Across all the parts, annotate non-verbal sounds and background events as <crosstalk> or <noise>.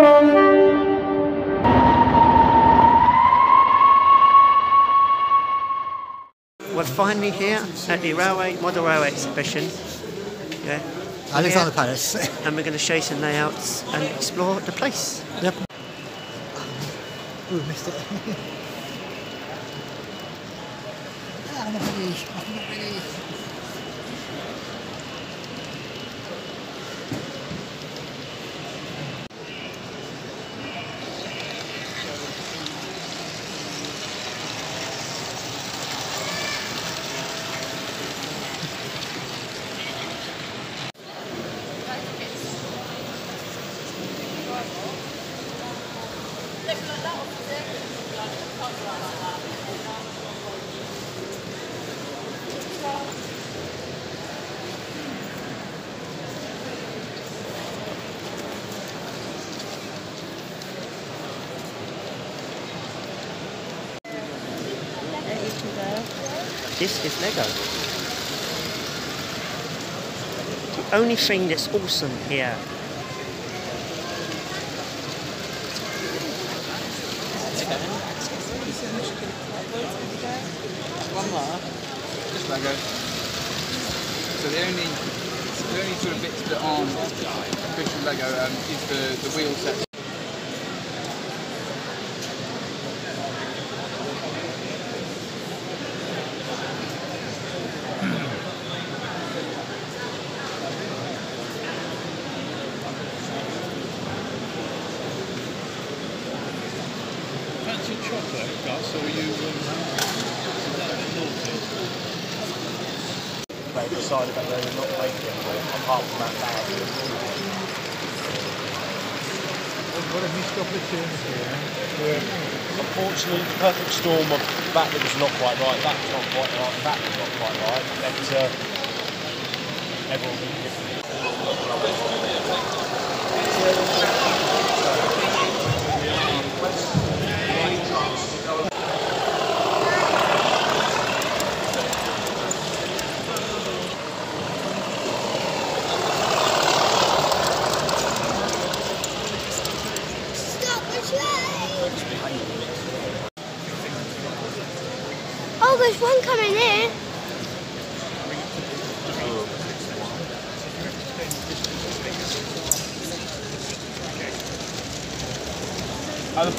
We're finally here at the Railway Model Railway exhibition. Yeah. Alexandra. Palace. <laughs> And we're going to show you some layouts and explore the place. yep. Ooh, missed it. I'm not ready. I'm not ready. This is Lego. The only thing that's awesome here. One more. Just Lego. So the only, the only sort of bits that aren't official Lego um, is the, the wheel set. Fancy chocolate, Gus, or you um, is that a bit naughty? they decided that they were not making it anymore, apart from that bag. What a missed opportunity. Unfortunately, the perfect storm of that that was not quite right, that was not quite right, that was not quite right, uh, everyone different. Stop the Oh, there's one coming in. At the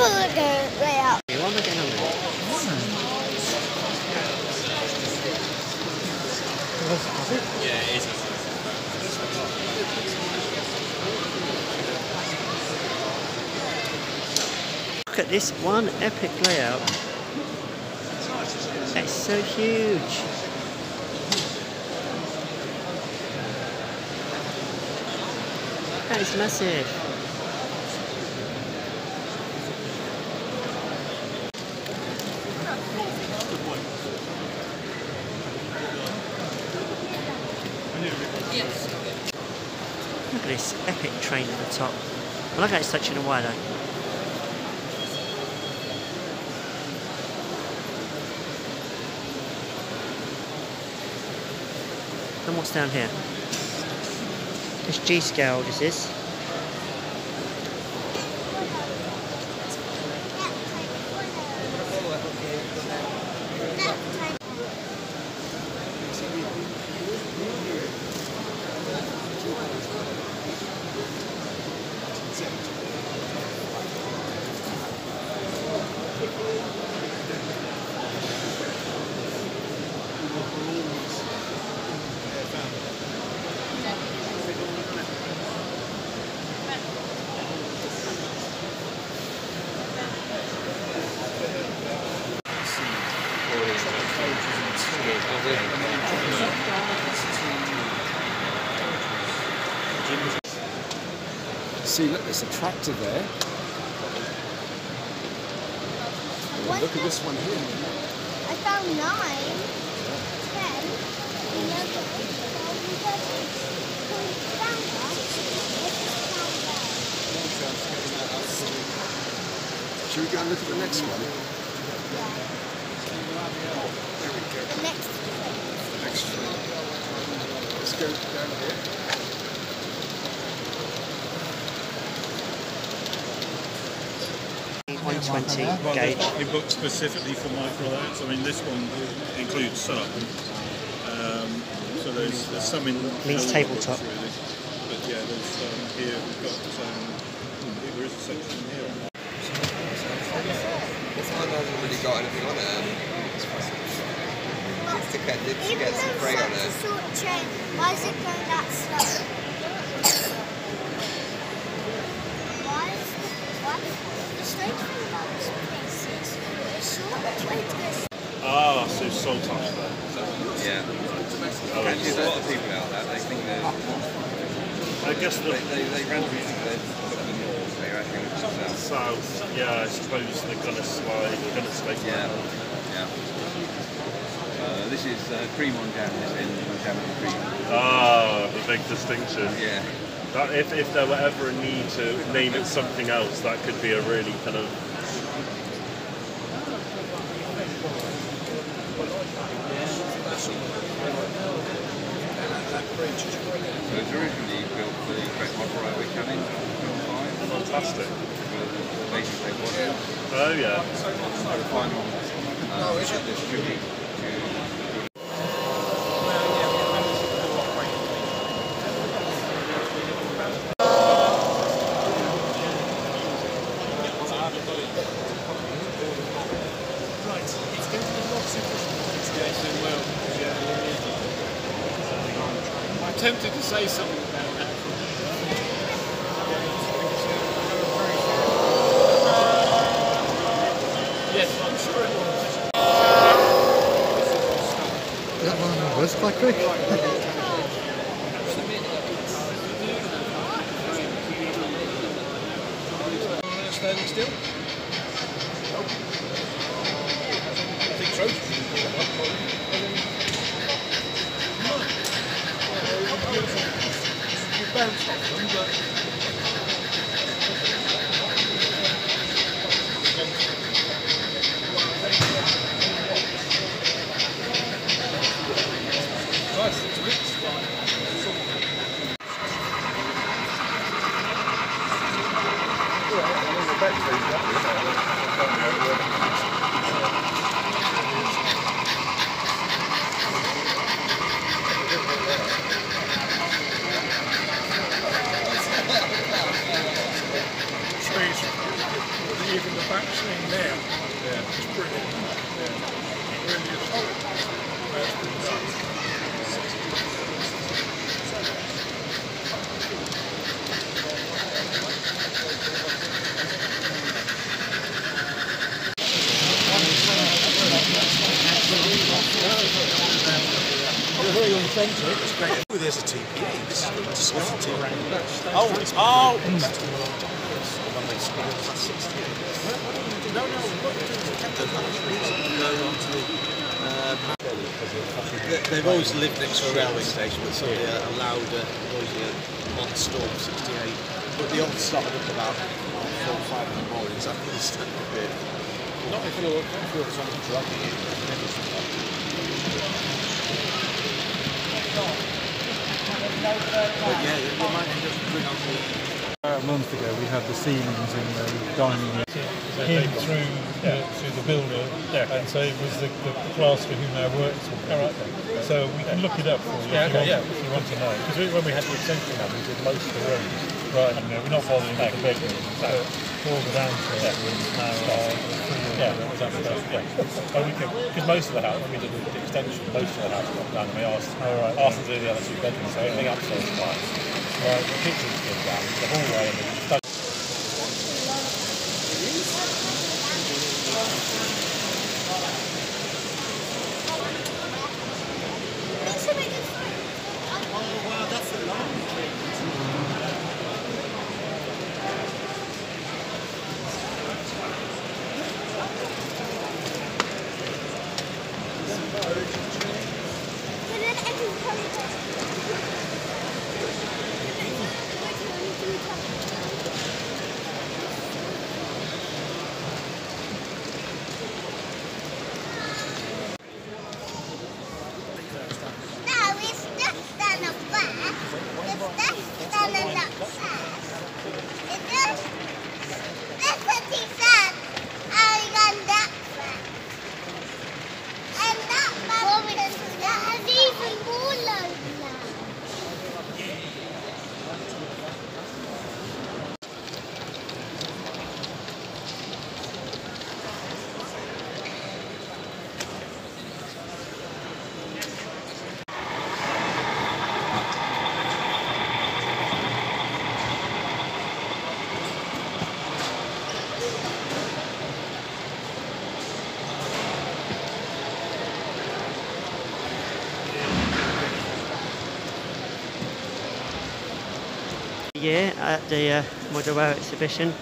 Look at this one epic layout. It's so huge. That is massive. Look at this epic train at the top. I like how it's touching the wire though. And what's down here? This G scale, this is. See, look, there's a tractor there. Oh, what look at this one here. I found nine, ten, eleven, twelve, thirteen. Should we go and look at the next one? Yeah. There we go. The next one. Let's go down here. One twenty Well, gauge. they booked specifically for micro layouts. I mean, this one includes some. Um, so there's, there's some in Means the tabletop. books, really. But yeah, there's um, here we've got um, there is a section here. This one hasn't really got anything on it. Needs to get, needs to Even get though some it's on such a it. short train, why is it going that slow? Why is why the strange thing about this place is it's short, it's way to go Ah, so salt touch there. Yeah. There's a lot of people out there. They think they're. I guess the They, they, they randomly think they're looking north. They reckon it's south. south, yeah, I suppose they're gonna slide, they're gonna stay Yeah. Yeah. Uh, this is uh, cream on jam. This on jam and cream. Ah, the big distinction. Yeah. That if, if there were ever a need to name it something else, that could be a really kind of So it was originally built for the Great Model Railway Cannon in 2005. Fantastic. Basically Oh yeah. the final uh, distribute to I'm tempted to say something about that. Yes, I'm sure it was. That one was quite quick. Standing still? I think so. You bounced off them, but nice, isn't it? trees, even the back scene there is brilliant. It really is. That's been done. Oh, there's a a. Oh, oh! The the. They've always lived next to a railway station, but uh, allowed uh, noisy uh, on Storm 68. But they all started up about uh, four or five in the morning, so I can understand a bit. Not if you're, if you're trying to drug. But yeah, they, they might end up putting on the. About a month ago, we had the ceilings in the dining room in through the, through the builder, and so it was the, the plasterer who now works with them. So we can look it up for you if, you want, if you want to know. Because when we had the extension we did most of the rooms. Right. And, uh, we're not bothering with the bedrooms, but all the downstairs rooms now are free. Yeah, exactly. Yeah. Oh, we because most of the house, when we did the extension, most of the house got done. We asked, asked to do the other two bedrooms, so everything upstairs is fine. Right, the kitchen's still done, the hallway and the study. It's a bit different. But then I can come at the uh, Model Rail exhibition.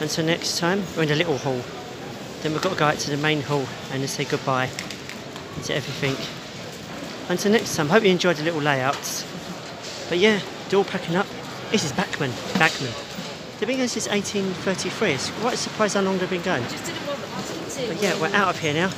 Until next time, we're in the little hall. Then we've got to go out to the main hall and say goodbye to everything. Until next time, hope you enjoyed the little layouts. But yeah, they're all packing up. This is Bachmann. Bachmann. They've been going since 1833. It's quite surprised how long they've been going. But yeah, we're out of here now.